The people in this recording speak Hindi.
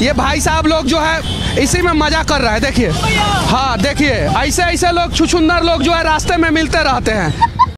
ये भाई साहब लोग जो है, इसी में मज़ा कर रहा है, देखिए। हाँ देखिए ऐसे ऐसे लोग, छुछुंदर लोग जो है, रास्ते में मिलते रहते हैं।